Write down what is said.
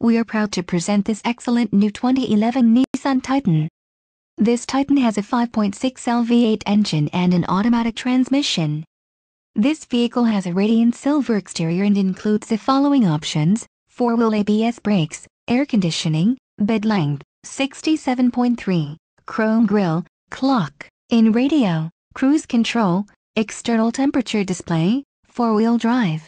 we are proud to present this excellent new 2011 Nissan Titan. This Titan has a 5.6 L V8 engine and an automatic transmission. This vehicle has a radiant silver exterior and includes the following options, 4-wheel ABS brakes, air conditioning, bed length, 67.3, chrome grille, clock, in radio, cruise control, external temperature display, 4-wheel drive.